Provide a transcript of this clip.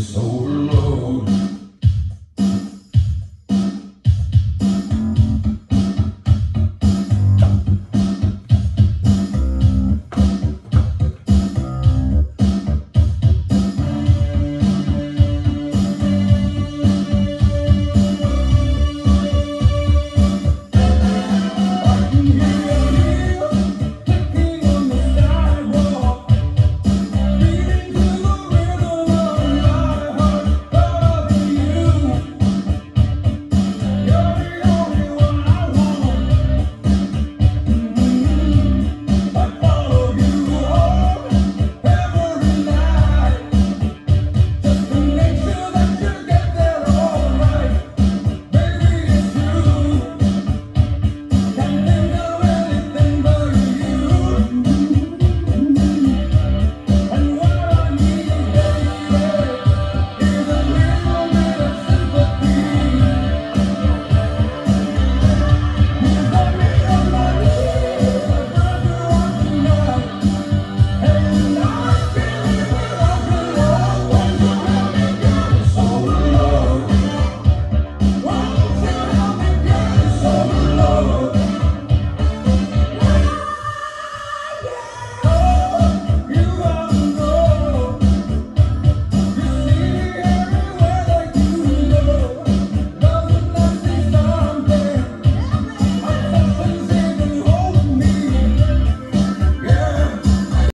So.